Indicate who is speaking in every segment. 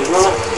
Speaker 1: Бережного.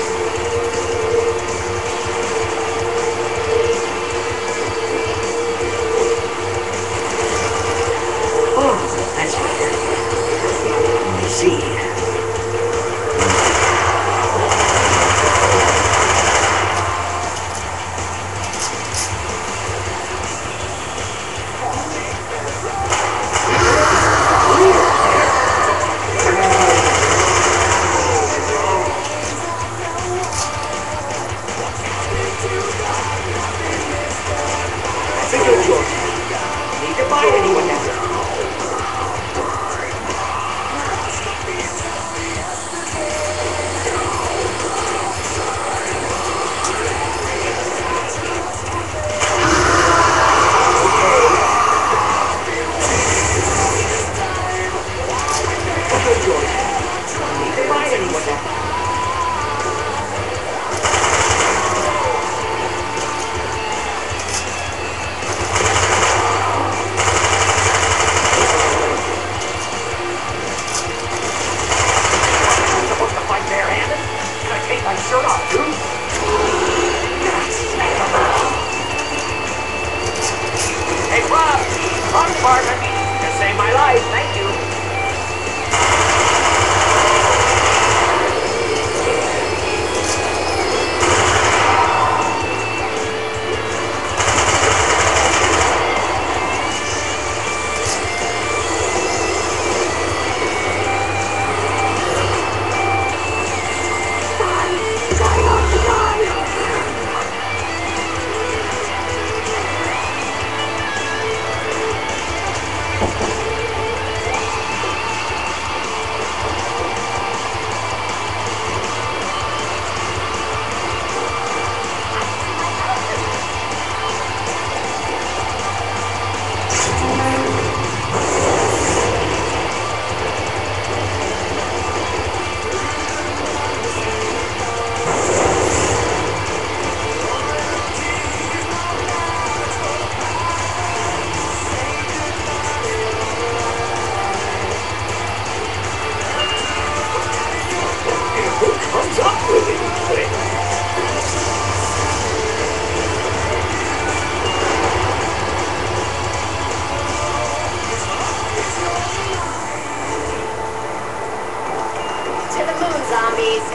Speaker 1: zombies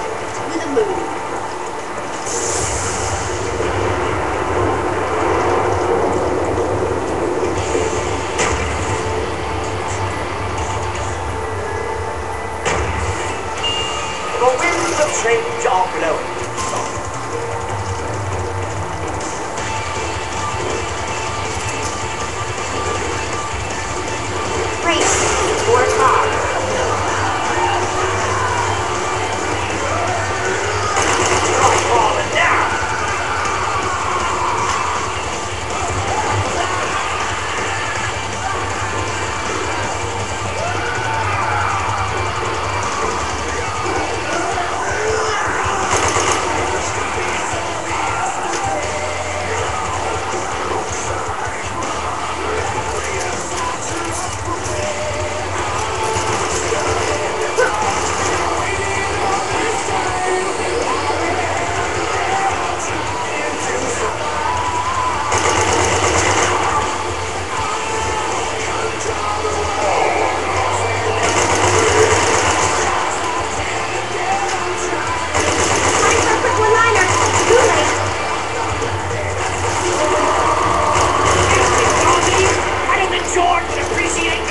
Speaker 1: to the moon.
Speaker 2: The winds of change are blowing. see it.